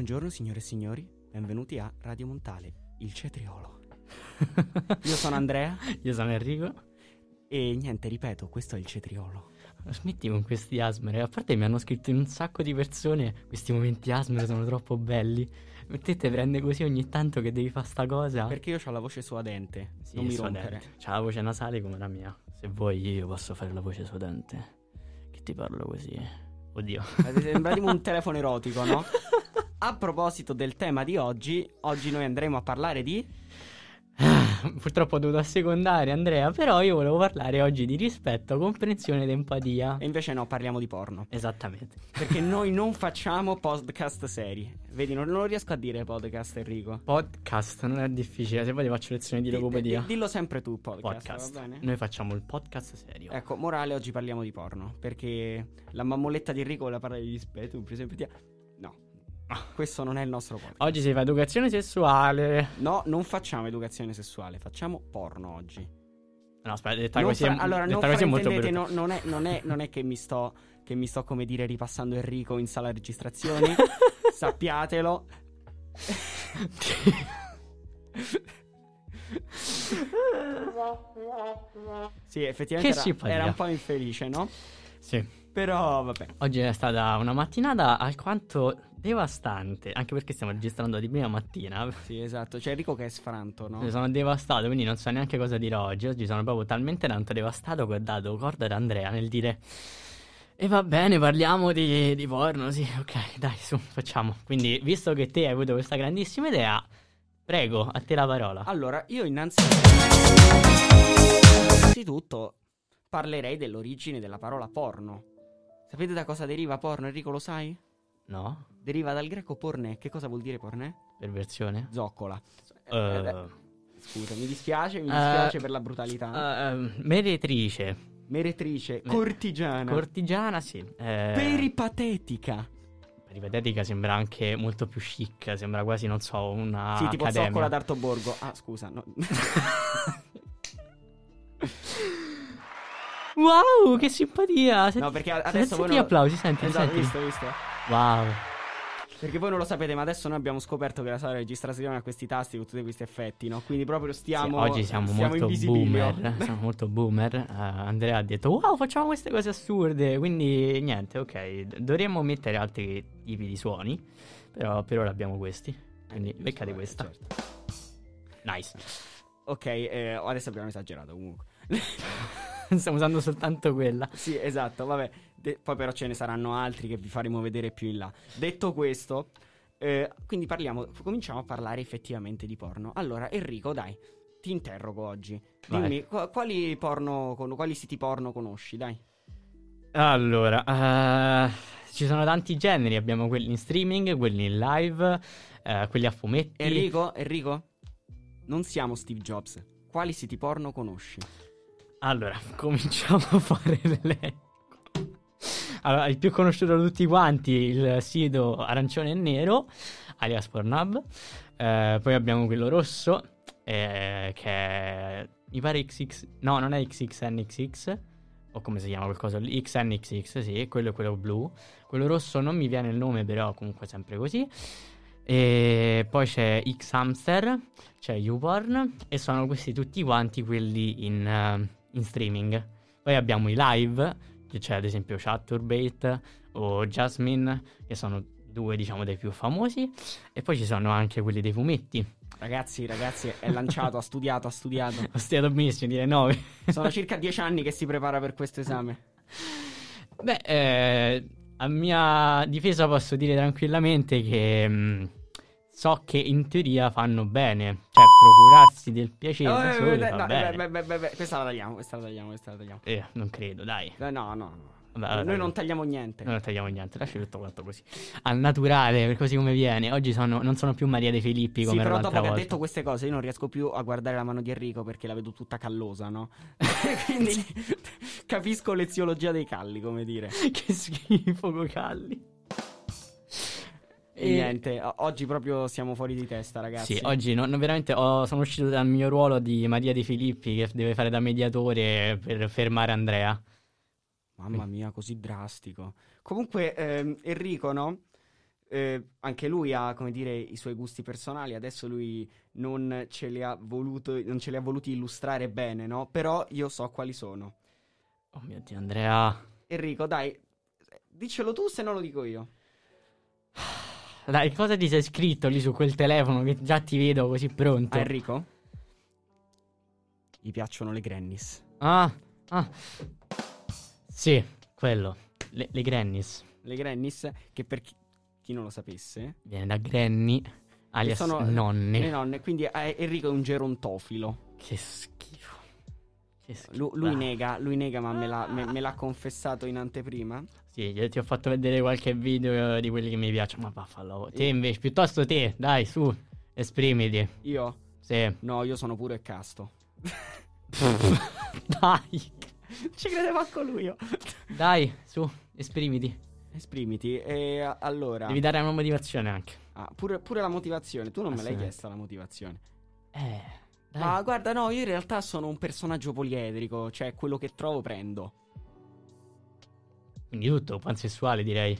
Buongiorno signore e signori, benvenuti a Radio Montale, il cetriolo. Io sono Andrea Io sono Enrico. e niente, ripeto, questo è il cetriolo. Smetti con questi asmer. A parte mi hanno scritto in un sacco di persone questi momenti asmer sono troppo belli. Te te prende così ogni tanto che devi fare sta cosa. Perché io ho la voce suadente, Sì, non mi rompere. C'ha la voce nasale come la mia. Se vuoi io posso fare la voce suadente. Che ti parlo così. Oddio. Sembra tipo un telefono erotico, no? A proposito del tema di oggi, oggi noi andremo a parlare di... Purtroppo ho dovuto assecondare Andrea, però io volevo parlare oggi di rispetto, comprensione ed empatia. E invece no, parliamo di porno. Esattamente. Perché noi non facciamo podcast seri. Vedi, non, non lo riesco a dire podcast, Enrico. Podcast non è difficile, se vuoi ti faccio lezioni di Di- logopedia. di- dillo sempre tu, podcast, Podcast. va bene? Noi facciamo il podcast serio. Ecco, morale, oggi parliamo di porno. Perché la mammoletta di Enrico la parla di rispetto, per esempio. No, questo non è il nostro podcast. Oggi si fa educazione sessuale. No, non facciamo educazione sessuale, facciamo porno oggi. No, aspetta, detta così, fra- allora, non detta così è molto brutta. no- non, è, non è- non è che mi sto, che mi sto, come dire, ripassando Enrico in sala registrazioni. Sappiatelo. sì, effettivamente era, era un po' infelice, no? Sì. Però, vabbè. Oggi è stata una mattinata alquanto devastante, anche perché stiamo registrando di prima mattina. Sì, esatto. C'è Enrico che è sfranto, no? Sono devastato, quindi non so neanche cosa dire oggi. Oggi sono proprio talmente tanto devastato che ho dato corda ad Andrea nel dire... E va bene, parliamo di, di porno, sì, ok, dai, su, facciamo. Quindi, visto che te hai avuto questa grandissima idea, prego, a te la parola. Allora, io innanzitutto, innanzitutto parlerei dell'origine della parola porno. Sapete da cosa deriva porno, Enrico, lo sai? No? Deriva dal greco pornè. Che cosa vuol dire pornè? Perversione? Zoccola. Eh, scusa, mi dispiace, mi dispiace per la brutalità. ehm, meretrice. Meretrice, me- cortigiana, Cortigiana, sì. Peripatetica. Peripatetica sembra anche molto più chic, sembra quasi, non so, una sì, tipo accademia. zoccola d'Artoborgo. Ah, scusa, no. Wow, che simpatia! no, perché Senti adesso voi gli non... applausi, senti, Esatto, senti. visto, visto. Wow. Perché voi non lo sapete, ma adesso noi abbiamo scoperto che la sala registrazione ha questi tasti con tutti questi effetti, no? Quindi proprio Sì, stiamo. oggi siamo, stiamo in molto boomer, siamo molto boomer. Eh, Andrea ha detto, wow, facciamo queste cose assurde. Quindi, niente, ok. Dovremmo mettere altri tipi di suoni, però per ora abbiamo questi. Quindi, Giusto, beccate eh, questa. certo. Nice. Ok, eh, adesso abbiamo esagerato comunque. Stiamo usando soltanto quella. sì, esatto, vabbè. De- poi però ce ne saranno altri che vi faremo vedere più in là. Detto questo, eh, quindi parliamo, cominciamo a parlare effettivamente di porno. Allora, Enrico, dai, ti interrogo oggi. Dimmi, qu- quali, porno, con- quali siti porno conosci, dai? Allora, eh, ci sono tanti generi. Abbiamo quelli in streaming, quelli in live, eh, quelli a fumetti. Enrico, Enrico, non siamo Steve Jobs. Quali siti porno conosci? Allora, cominciamo a fare l'elenco. Allora, il più conosciuto da tutti quanti, il sito arancione e nero, alias Pornhub. Eh, poi abbiamo quello rosso, eh, che è, mi pare XX, no, non è XXNXX, o come si chiama qualcosa XNXX, sì, quello è quello blu. Quello rosso non mi viene il nome, però comunque sempre così. E poi c'è X-Hamster, c'è YouPorn, e sono questi tutti quanti quelli in, eh, in streaming. Poi abbiamo i live, che c'è ad esempio Chaturbate o Jasmine, che sono due diciamo dei più famosi. E poi ci sono anche quelli dei fumetti. Ragazzi, ragazzi, è lanciato, ha studiato, ha studiato. Ho studiato benissimo, direi 9. Sono circa dieci anni che si prepara per questo esame. Beh, eh, a mia difesa posso dire tranquillamente che mh, so che in teoria fanno bene. Cioè, procurarsi del piacere da Eh, soli beh, fa no, bene. beh, beh, beh, questa la tagliamo, questa la tagliamo, questa la tagliamo. Eh, non credo, dai. Eh, No, no, no. Vabbè, Noi non tagliamo niente. Noi non tagliamo niente, lasci tutto quanto così. Al naturale, così come viene. Oggi sono- non sono più Maria De Filippi Sì, come però ero dopo l'altra che ha volta. detto queste cose io non riesco più a guardare la mano di Enrico perché la vedo tutta callosa, no? Quindi capisco l'eziologia dei calli, come dire. che schifo, Cocalli. E, niente, o- oggi proprio siamo fuori di testa, ragazzi. Sì, oggi no- no, veramente ho- sono uscito dal mio ruolo di Maria De Filippi che deve fare da mediatore per fermare Andrea. Mamma mia, così drastico. Comunque, ehm, Enrico, no? eh, anche lui ha, come dire, i suoi gusti personali. Adesso lui non ce li ha, voluto, non ce li ha voluti illustrare bene, no? Però io so quali sono. Oh mio Dio, Andrea. Enrico, dai, diccelo tu se non lo dico io. Dai, cosa ti sei scritto lì su quel telefono che già ti vedo così pronto? A Enrico? Gli piacciono le Grannies. Ah, ah. Sì, quello. Le, le Grannies. Le Grannies, che per chi, chi non lo sapesse, Viene da Granny, alias sono nonni. le nonne, quindi eh, Enrico è un gerontofilo. Che schifo. Lu- lui, Ah. nega, lui nega, ma me l'ha, me- me l'ha confessato in anteprima. Sì, ti ho fatto vedere qualche video di quelli che mi piacciono, ma vaffanculo. Te invece, piuttosto te, dai, su, esprimiti. Io? Sì. No, io sono pure casto. dai, Ci credevo anche lui io. dai, su, esprimiti. Esprimiti. E a- allora, Devi dare una motivazione anche. ah, pure, pure la motivazione. Tu non me l'hai Assolutamente. chiesta la motivazione. Eh, dai. Ma guarda, no, io in realtà sono un personaggio poliedrico. Cioè, quello che trovo prendo. Quindi tutto, pansessuale direi.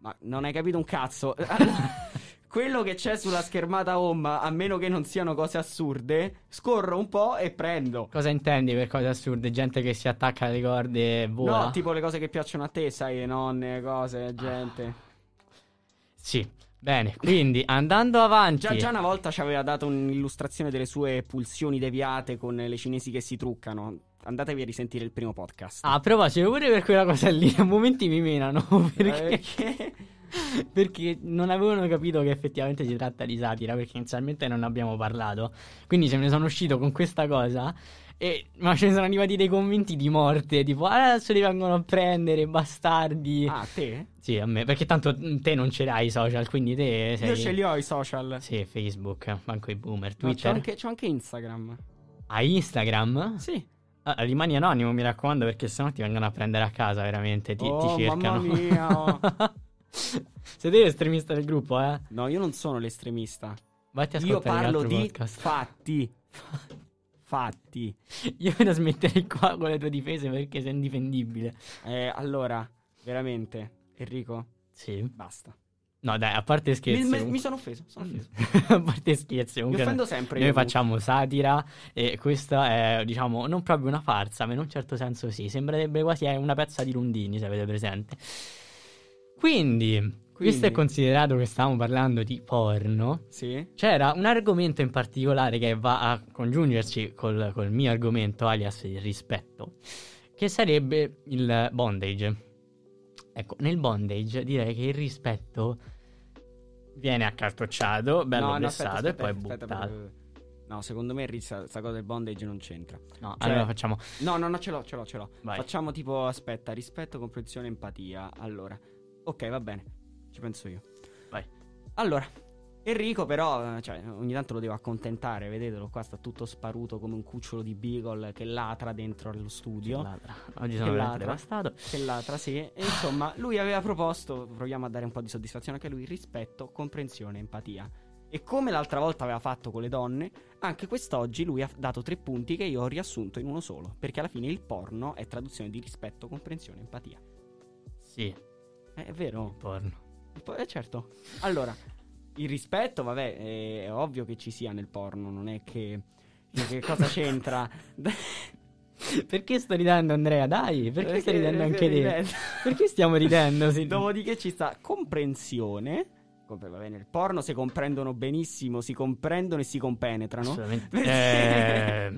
Ma non hai capito un cazzo. Quello che c'è sulla schermata home, a meno che non siano cose assurde, scorro un po' e prendo. Cosa intendi per cose assurde? Gente che si attacca alle corde e vola? No, tipo le cose che piacciono a te, sai, le nonne, cose, gente. Sì, bene, quindi andando avanti. Già, già una volta ci aveva dato un'illustrazione delle sue pulsioni deviate con le cinesi che si truccano. Andatevi a risentire il primo podcast. Ah, a proposito, pure per quella cosa lì, a momenti mi menano. Perché? Eh, perché non avevano capito che effettivamente si tratta di satira, perché inizialmente non abbiamo parlato. Quindi se ne sono uscito con questa cosa. E, ma ce ne sono arrivati dei commenti di morte, tipo, ah, adesso li vengono a prendere, bastardi. Ah, te? Sì, a me, perché tanto te non ce l'hai i social, quindi te sei... Io ce li ho i social. Sì, Facebook, manco i boomer, No, Twitter. c'ho, anche, c'ho anche Instagram. Hai Instagram? Sì. Ah, rimani anonimo, mi raccomando, perché sennò ti vengono a prendere a casa, veramente. Ti, ti Oh, cercano. mamma mia, oh. Sei l'estremista del gruppo, eh? No, io non sono l'estremista. Vatti a Io ascoltare parlo l'altro di podcast. fatti. Fatti. Io la smetterei qua con le tue difese perché sei indifendibile. Eh, allora, veramente, Enrico, Sì. basta. No, dai, a parte scherzi. mi- mi sono offeso, sono offeso. a parte scherzi, Mi offendo sempre. Noi facciamo satira e questa è, diciamo, non proprio una farsa, ma in un certo senso sì. Sembrerebbe quasi una pezza di Lundini, se avete presente. Quindi, visto e Quindi? considerato che stavamo parlando di porno, Sì? c'era un argomento in particolare che va a congiungersi col, col mio argomento, alias il rispetto, che sarebbe il bondage. Ecco, nel bondage direi che il rispetto viene accartocciato, bello no, no, blessato aspetta, e poi aspetta, aspetta, buttato. aspetta. No, secondo me questa cosa del bondage non c'entra. No, Cioè- allora facciamo No, no, no, ce l'ho, ce l'ho, ce l'ho. Vai. Facciamo tipo, aspetta, rispetto, comprensione, empatia. Allora, ok, va bene. Ci penso io. Vai. Allora, Enrico però, cioè, ogni tanto lo devo accontentare, vedetelo, qua sta tutto sparuto come un cucciolo di beagle che latra dentro allo studio. Ladra. Oggi sono Che devastato. Che latra, sì. E insomma, lui aveva proposto, proviamo a dare un po' di soddisfazione anche a lui, rispetto, comprensione, empatia. E come l'altra volta aveva fatto con le donne, anche quest'oggi lui ha dato tre punti che io ho riassunto in uno solo. Perché alla fine il porno è traduzione di rispetto, comprensione, empatia. Sì, Eh, è vero? porno. Poi- Eh, certo. Allora, il rispetto, vabbè, è ovvio che ci sia nel porno, non è che... Che cosa c'entra? Perché sto ridendo Andrea? Dai, perché stai ridendo anche te? Perché stiamo ridendo? Sì. Dopodiché ci sta comprensione. Compre- va bene, nel porno si comprendono benissimo, si comprendono e si compenetrano. Assolutamente. Eh,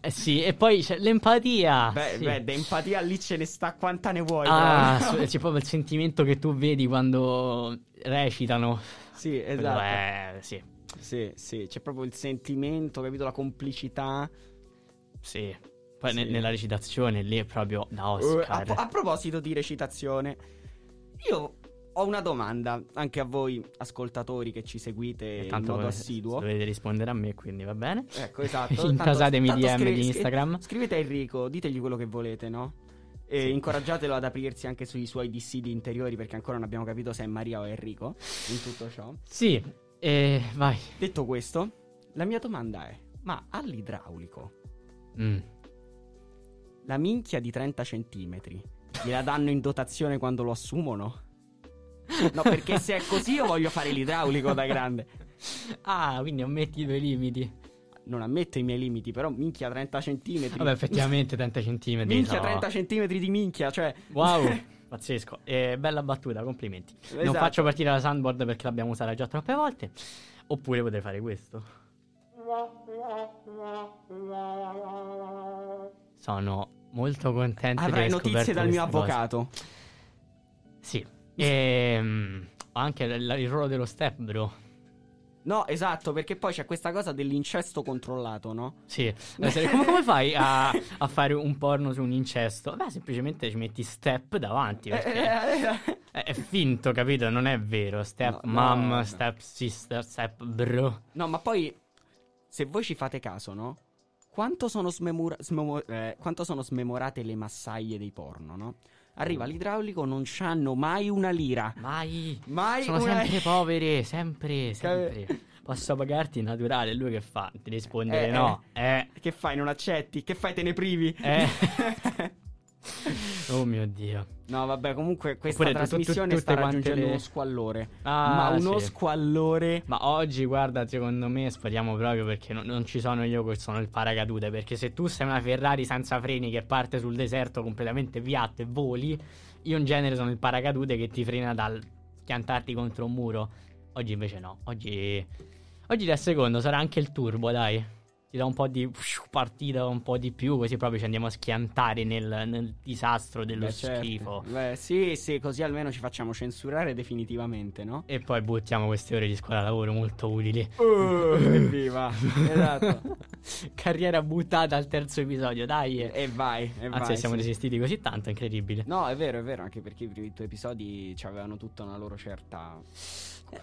eh, sì, e poi c'è l'empatia. Beh, sì. beh, d'empatia lì ce ne sta quanta ne vuoi. Ah, su- c'è proprio il sentimento che tu vedi quando recitano. sì, esatto. è- sì, Sì, sì, c'è proprio il sentimento, capito? La complicità. sì. Poi Sì. ne- nella recitazione lì è proprio da a, Oscar. po- a proposito di recitazione, io ho una domanda anche a voi ascoltatori che ci seguite E in modo eh, assiduo. Dovete rispondere a me, quindi va bene. Ecco, esatto. Intasatemi Tanto- tanto DM scri- di scri- Instagram. Scrivete a Enrico, ditegli quello che volete, no? E Sì. incoraggiatelo ad aprirsi anche sui suoi dissidi interiori perché ancora non abbiamo capito se è Maria o Enrico in tutto ciò. Sì, eh, vai. Detto questo, la mia domanda è: ma all'idraulico Mm. la minchia di 30 centimetri gliela danno in dotazione quando lo assumono? No, perché se è così io voglio fare l'idraulico da grande. Ah, quindi ammetti i tuoi limiti. Non ammetto i miei limiti, però minchia 30 centimetri. Vabbè, effettivamente 30 centimetri. Minchia sono- 30 centimetri di minchia, cioè... Wow, pazzesco. E bella battuta, complimenti. Non Esatto. faccio partire la soundboard perché l'abbiamo usata già troppe volte. Oppure potrei fare questo. Sono molto contento di Avrai aver notizie dal mio queste cose. avvocato. Sì. E ho anche il, ruolo dello step, bro. No, esatto, perché poi c'è questa cosa dell'incesto controllato, no? Sì. Eh, Come, come fai a, a fare un porno su un incesto? Beh, semplicemente ci metti step davanti. Perché è, è finto, capito? Non è vero. Step No, mom, no, no. step sister, step bro. No, ma poi, se voi ci fate caso, no? Quanto sono, smemura- smemo- eh, quanto sono smemorate le massaie dei porno, no? Arriva l'idraulico, non c'hanno mai una lira. Mai. Mai Sono una sempre povere, sempre, sempre. Posso pagarti naturale? Lui che fa? Ti rispondere Eh, no. Eh. Che fai, non accetti? Che fai, te ne privi? Eh. Oh mio Dio. no, vabbè, comunque questa Oppure trasmissione sta raggiungendo le- uno squallore. Ah, ma uno sì. squallore... Ma oggi, guarda, secondo me speriamo proprio perché non, non ci sono io che sono il paracadute. Perché se tu sei una Ferrari senza freni che parte sul deserto completamente piatto e voli, io in genere sono il paracadute che ti frena dal schiantarti contro un muro. Oggi invece no. Oggi, oggi da secondo sarà anche il turbo, dai. Ti dà un po' di partita un po' di più, così proprio ci andiamo a schiantare nel, nel disastro dello Beh, certo. schifo. Beh, sì, sì, così almeno ci facciamo censurare definitivamente, no? E poi buttiamo queste ore di scuola lavoro molto utili. Uh, evviva! esatto. Carriera buttata al terzo episodio, dai. E vai, e Anzi, vai, siamo sì. resistiti così tanto, è incredibile. No, è vero, è vero, anche perché i primi due episodi ci avevano tutta una loro certa.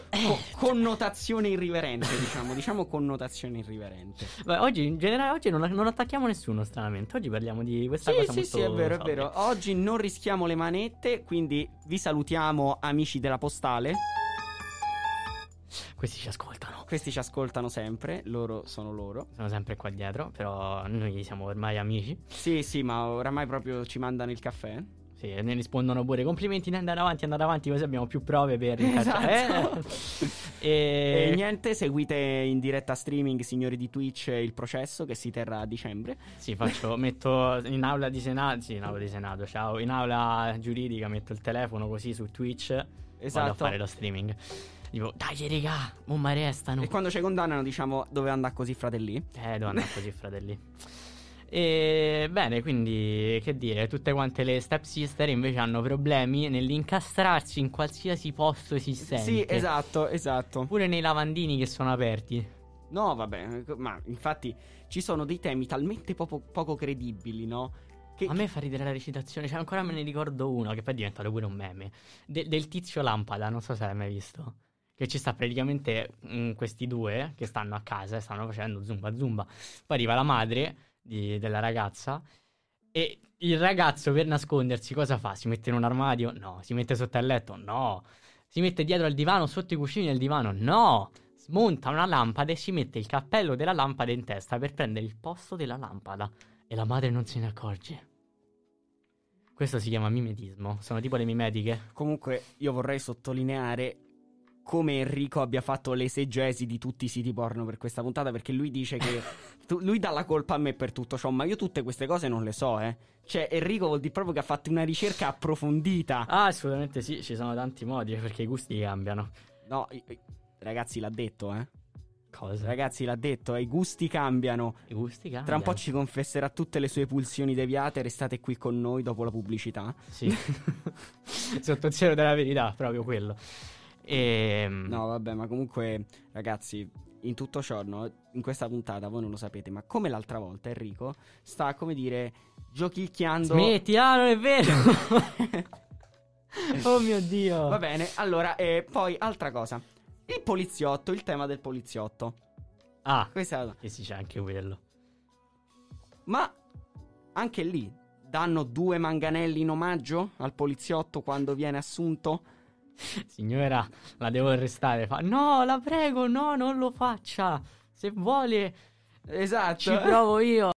Co- connotazione irriverente, diciamo, diciamo connotazione irriverente. Beh, oggi in generale oggi non, non attacchiamo nessuno, stranamente. Oggi parliamo di questa Sì, cosa sì, molto sì, è vero, è vero. Oggi non rischiamo le manette, quindi vi salutiamo amici della postale. Questi ci ascoltano. Questi ci ascoltano sempre, loro sono loro. Sono sempre qua dietro, però noi siamo ormai amici. Sì, sì, ma oramai proprio ci mandano il caffè. Sì, e ne rispondono pure complimenti, andare avanti, andare avanti, così abbiamo più prove per Esatto. Eh, E e... niente, seguite in diretta streaming, signori di Twitch, il processo che si terrà a dicembre. Sì, faccio, metto in aula di senato, sì, in aula di senato, ciao, in aula giuridica metto il telefono così su Twitch, vado a Esatto. fare lo streaming. Tipo, dai raga, mo mi arrestano. E quando ci condannano diciamo dove andare così fratelli. Eh, devo andare così, fratelli. E bene, quindi che dire, tutte quante le stepsister invece hanno problemi nell'incastrarsi in qualsiasi posto esistente. Sì, esatto, esatto. Pure nei lavandini che sono aperti. No, vabbè, ma infatti ci sono dei temi talmente poco, poco credibili, no? Che, A me fa ridere la recitazione, cioè ancora me ne ricordo uno che poi è diventato pure un meme. De- del tizio lampada, non so se l'hai mai visto. Che ci sta praticamente mm, questi due che stanno a casa e stanno facendo zumba zumba. Poi arriva la madre di- della ragazza e il ragazzo per nascondersi cosa fa? Si mette in un armadio? No. Si mette sotto al letto? No. Si mette dietro al divano, sotto i cuscini del divano? No. Smonta una lampada e si mette il cappello della lampada in testa per prendere il posto della lampada. E la madre non se ne accorge. Questo si chiama mimetismo. Sono tipo le mimetiche. comunque io vorrei sottolineare come Enrico abbia fatto l'esegesi di tutti i siti porno per questa puntata perché lui dice che tu- lui dà la colpa a me per tutto ciò, ma io tutte queste cose non le so, eh. Cioè Enrico vuol dire proprio che ha fatto una ricerca approfondita. Ah, assolutamente sì, ci sono tanti modi perché i gusti cambiano. No, ragazzi l'ha detto, eh. Cosa? Ragazzi l'ha detto, eh, i gusti cambiano. I gusti cambiano. Tra un po' ci confesserà tutte le sue pulsioni deviate. Restate qui con noi dopo la pubblicità. Sì. Sotto il cielo della verità, proprio quello. E... No, vabbè, ma comunque, ragazzi, in tutto ciò, no, in questa puntata, voi non lo sapete, ma come l'altra volta, Enrico sta, come dire, giochicchiando. Smetti, ah, non è vero! oh mio Dio! Va bene, allora, e poi altra cosa. Il poliziotto, il tema del poliziotto. Ah, Questa che sì, c'è anche quello. Ma anche lì danno due manganelli in omaggio al poliziotto quando viene assunto? Signora, la devo arrestare. Fa, no, la prego, no, non lo faccia. Se vuole, Esatto. ci provo io.